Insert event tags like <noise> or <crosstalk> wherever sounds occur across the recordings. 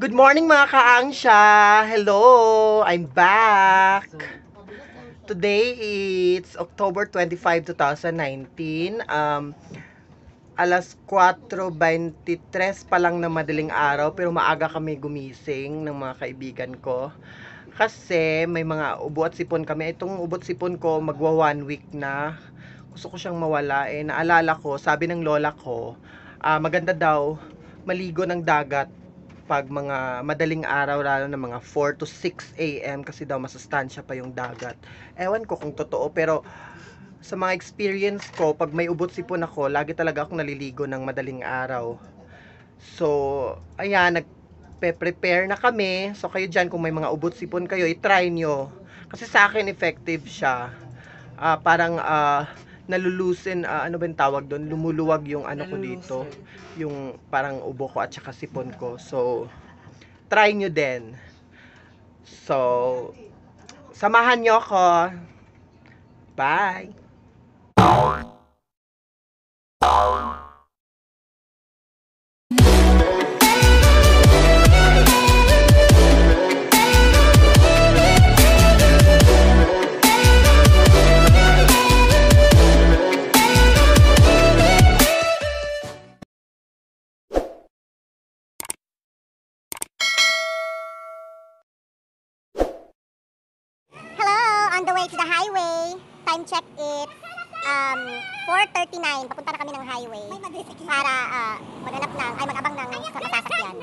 Good morning mga kaangsya! Hello! I'm back! Today it's October 25, 2019. Um, alas 4.23 pa lang na madaling araw pero maaga kami gumising ng mga kaibigan ko. Kasi may mga ubo at sipon kami. Itong ubo at sipon ko magwa one week na. Gusto ko siyang mawala. Eh, naalala ko, sabi ng lola ko, ah, maganda daw maligo ng dagat pag mga madaling araw lalo na mga 4 to 6 a.m. kasi daw masustansya pa yung dagat. Ewan ko kung totoo pero sa mga experience ko, pag may ubot sipon ako, lagi talaga akong naliligo ng madaling araw. So, ayan, nagpe-prepare na kami. So, kayo dyan, kung may mga ubot sipon kayo, i-try nyo. Kasi sa akin, effective siya. Ah, parang, ah, nalulusin, ah, ano ba yung tawag doon? Lumuluwag yung ano ko dito. Yung parang ubo ko at saka sipon ko. So, try nyo din. So, samahan nyo ako. Bye! Ah, maghanap ng, ay mag-abang ng masasakyan.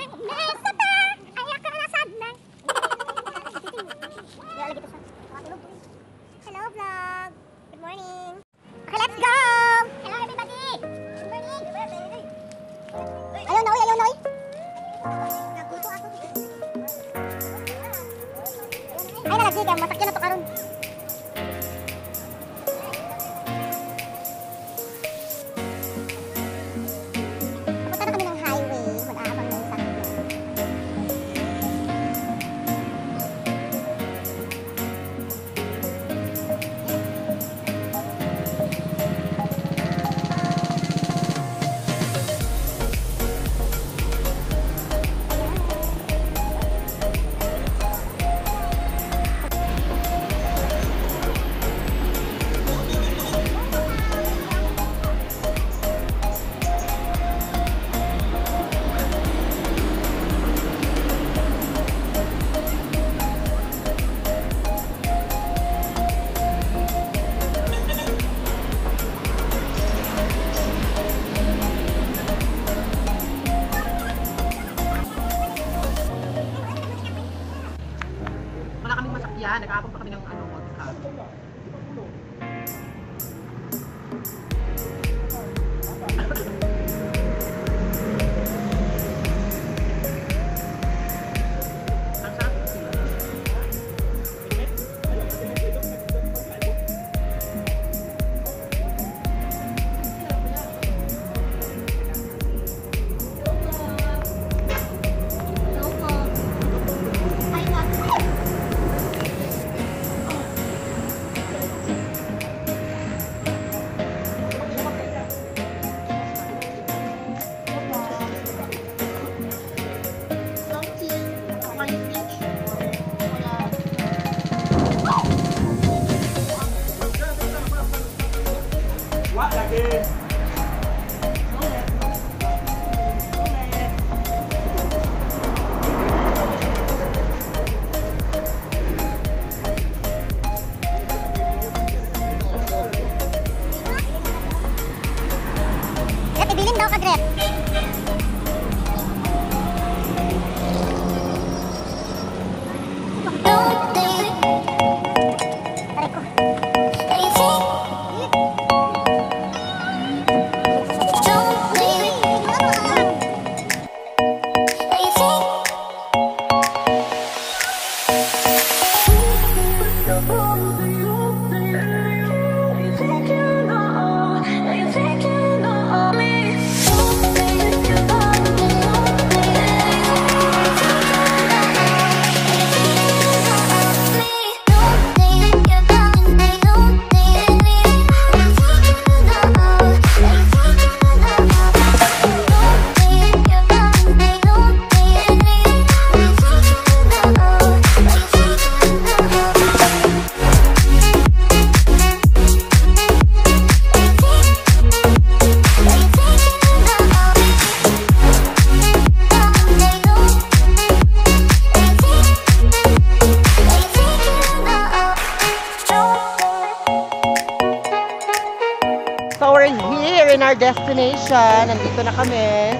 Nandito na kami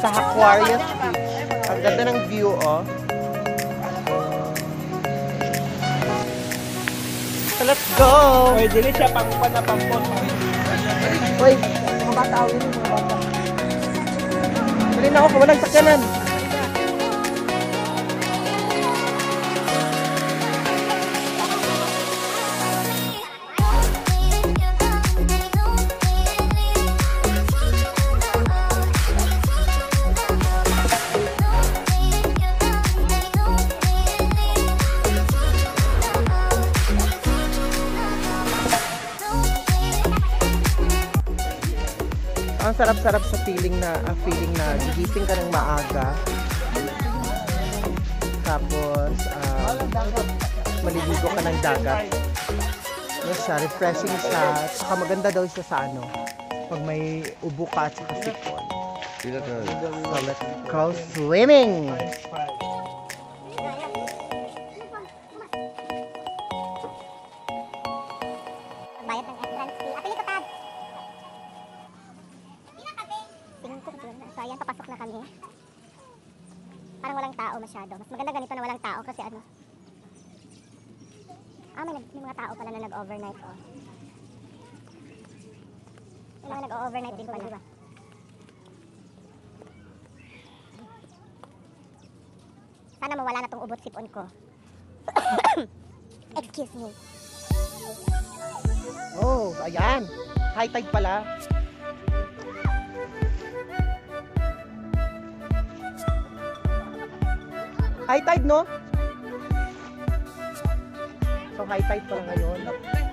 sa Aquarius Beach. Ang ganda ng view, oh. So, let's go! Oy, dili siya pangpan na pangpon. Uy, mga bata, awin mga bata. Dali na ako, walang sakyanan. Sarap-sarap sa feeling na ah, feeling na gigising ka ng maaga. Tapos ah, maliligo ka ng dagat. Ano siya, refreshing siya. Saka maganda daw siya sa ano, pag may ubo ka at saka sipon. So let's go swimming! Ah, may, may mga tao pala na nag-overnight. Oh. May mga nag-overnight din pala. Sana mawala na tong ubot sipon ko. <coughs> Excuse me. Oh, ayan. High tide pala. High tide, no? So, high tide pala ngayon.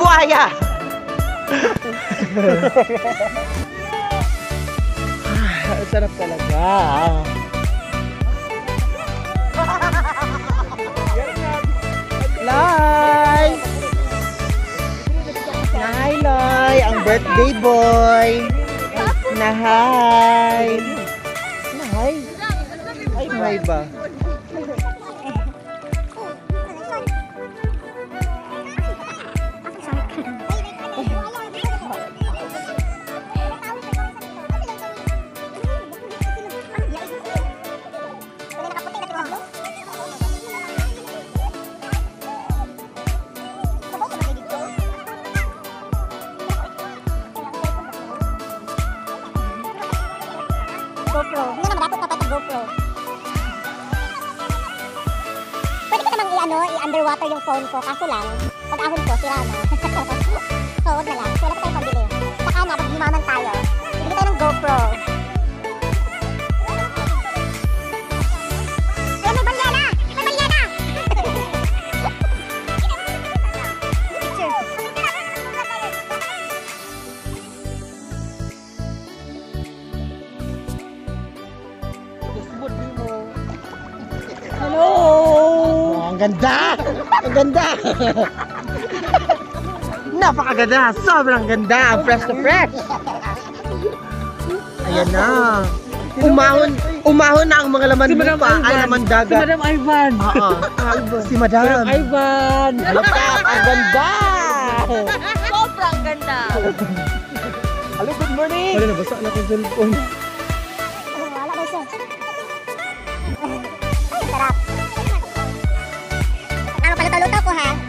Buhaya! Ah, Sarap talaga. Lai! Na hi, Lai! Ang birthday boy! Na hi! Na hi! Ay, hi ba? GoPro. Hindi naman dapat dapat GoPro. Pwede ko namang i-ano, i-underwater yung phone ko. Kaso lang, pag ahon ko, sira na. <laughs> so, wag na lang. Wala pa tayong pambili. Saka na, pag yumaman tayo, bibili tayo ng GoPro. Ganda! Ang ganda! Napakaganda! Sobrang ganda! Ang fresh na fresh! Ayan na! Umahon, umahon na ang mga laman Si lupa, ay Ivan. laman Si dagat. Madam Ivan. Oo. <laughs> Si Madam. Ivan. Look ang ganda! Sobrang ganda. Hello, good morning! Wala na, basa na kong cellphone. Wala na siya. Ay, sarap. 不喊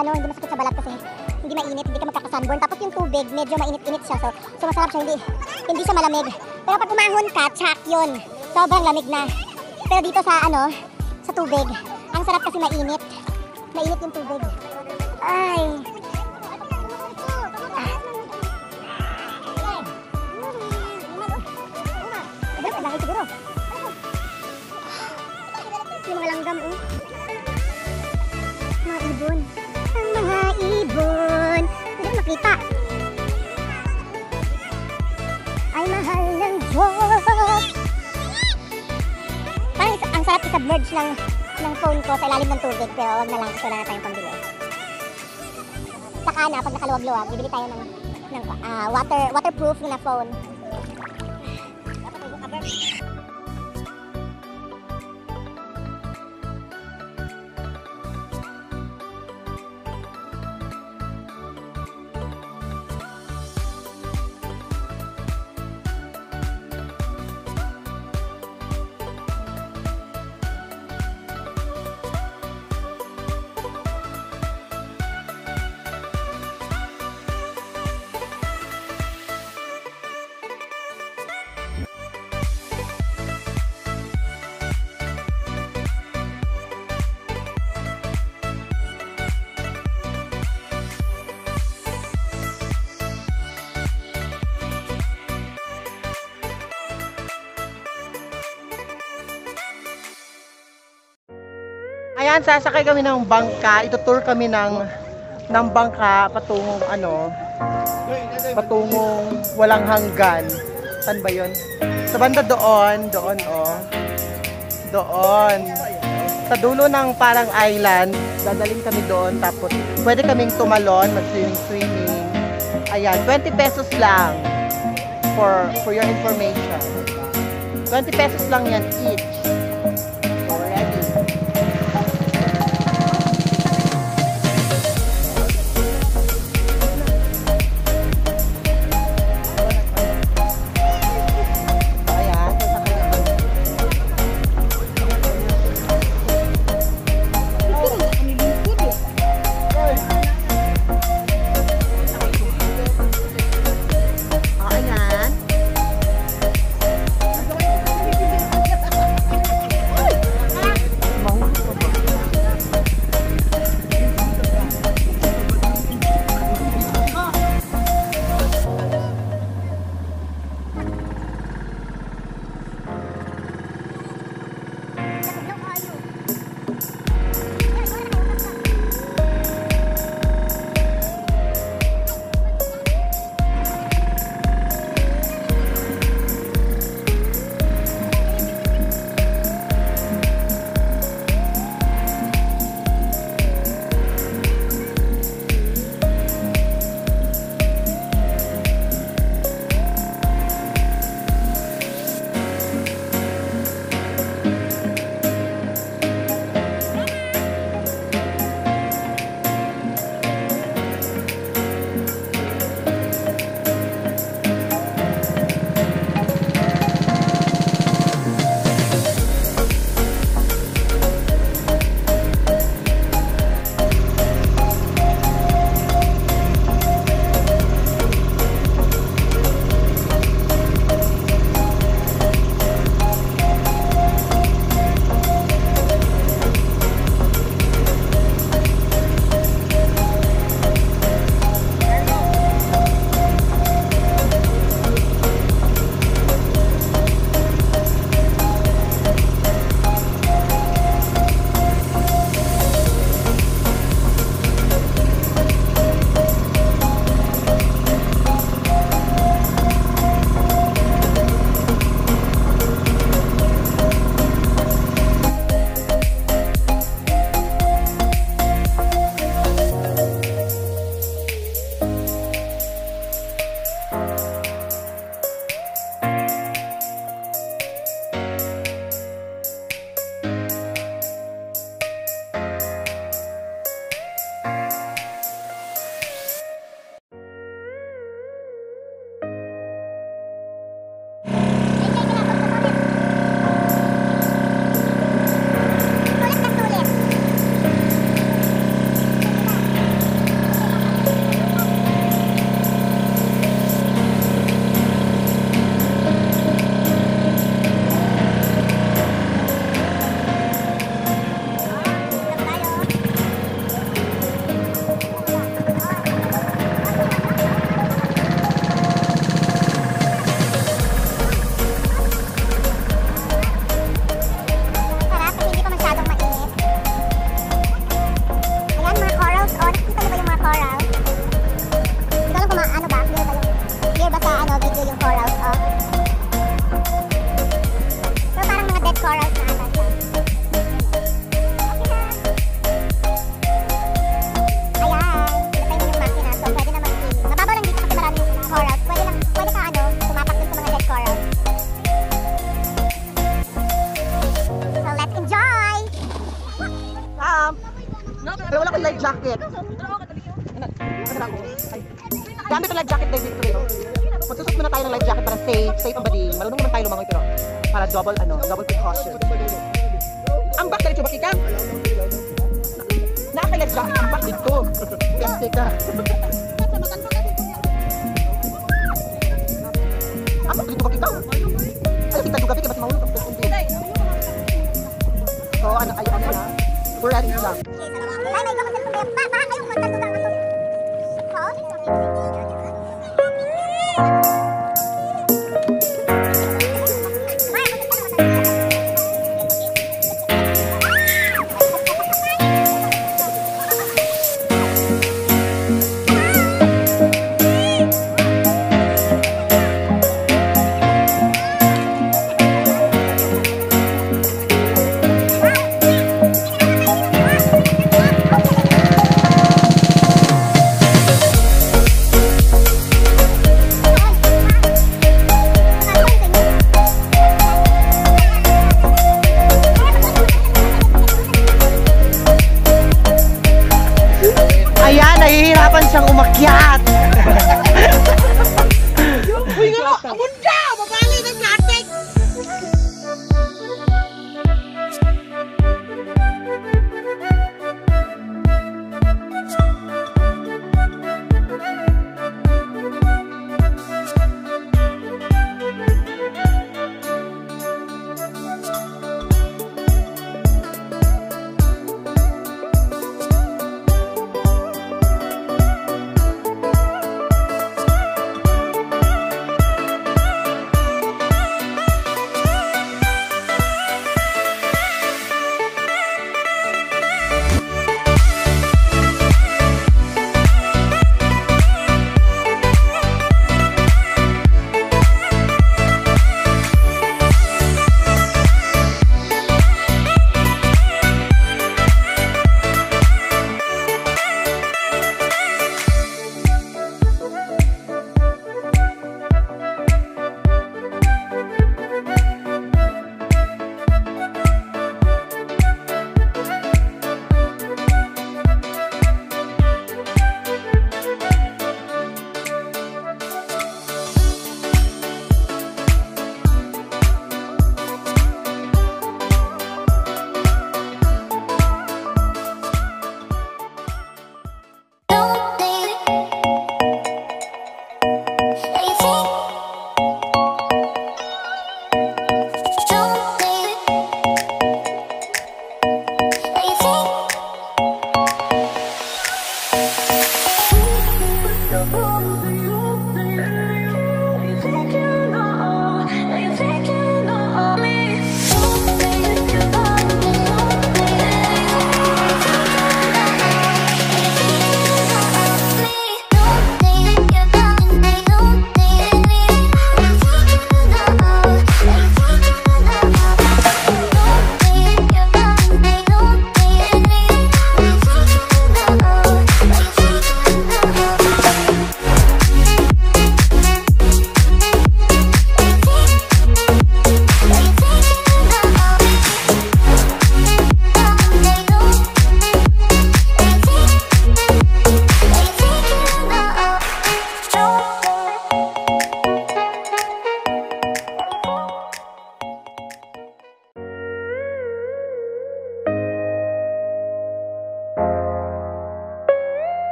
ano, hindi masakit sa balat kasi hindi mainit, hindi ka magkakasunburn. Tapos yung tubig, medyo mainit-init siya. So, so masarap siya, hindi, hindi siya malamig. Pero pag umahon ka, tsak yun. Sobrang lamig na. Pero dito sa ano, sa tubig, ang sarap kasi mainit. Mainit yung tubig. Ay. Ah. Yung mga langgam, Makita. Ay, mahal ng Diyos. Parang ang sarap isa-merge ng, ng phone ko sa ilalim ng tubig. Pero wag na lang wala na tayong pambili. Saka na, pag nakaluwag-luwag, bibili tayo ng, ng ah, water, waterproof na phone. Ayan, sasakay kami ng bangka. Itutour kami ng ng bangka patungong ano, patungong walang hanggan. Saan ba yun? Sa banda doon, doon oh. Doon. Sa dulo ng parang island, dadaling kami doon. Tapos, pwede kaming tumalon, mag-swimming-swimming. Ayan, 20 pesos lang for for your information. 20 pesos lang yan each. Gamit ang life jacket dahil dito rin. Magsusot muna tayo ng life jacket para safe. Safe ang bading. Marunong naman tayo lumangoy pero para double ano, double precaution. Ang back diretso bakit ka? Nakaka-life jacket ang back dito. Peste ka. Ang back dito bakit ka? Ay, kita juga mahulog ang peste. So, ano kayo ano na? We're ready lang.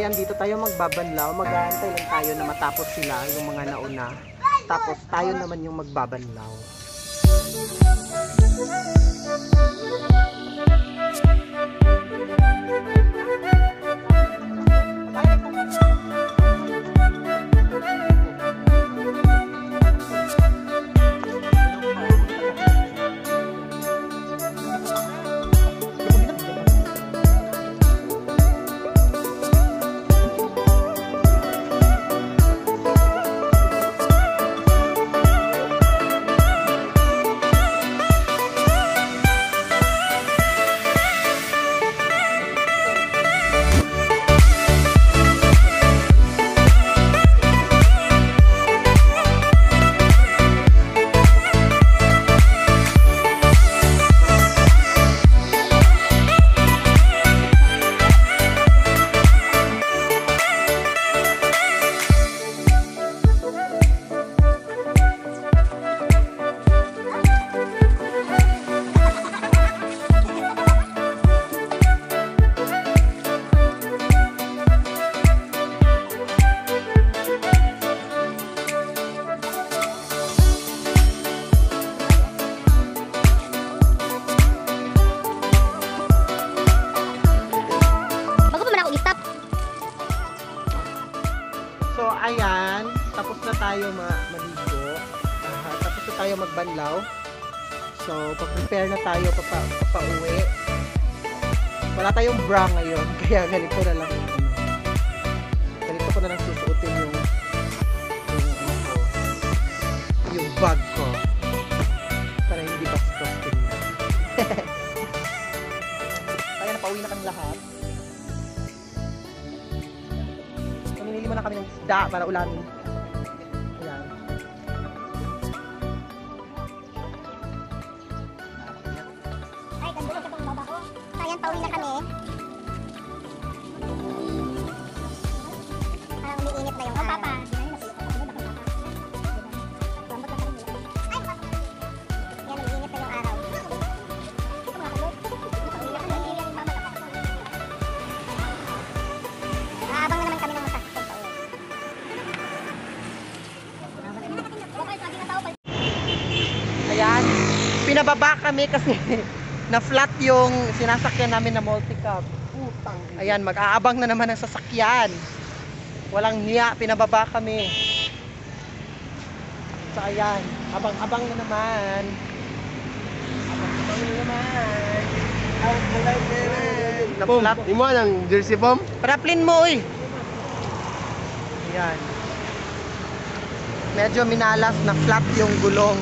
Ayan, dito tayo magbabanlaw. Mag-aantay lang tayo na matapos sila, yung mga nauna. Tapos tayo naman yung magbabanlaw. Bago pa magbanlaw. So, pa-prepare na tayo papa, papauwi. Wala tayong bra ngayon. <laughs> Kaya ganito na lang ano. Ganito ko na lang susuotin yung yung. Yung bag ko. Para hindi bastos tingnan. <laughs> Kaya napauwi na kami lahat. Namimili mo na kami ng isda para ulamin. Pinababa kami kasi <laughs> na-flat yung sinasakyan namin na multi-cab. Ayan, mag-aabang na naman ang sasakyan. Walang niya, pinababa kami. So ayan, abang-abang na naman. Abang-abang na naman. Abang-abang na naman. Na-flat. Imo ng jersey pom? Paraplin mo, uy. Ayan. Medyo minalas na flat yung gulong.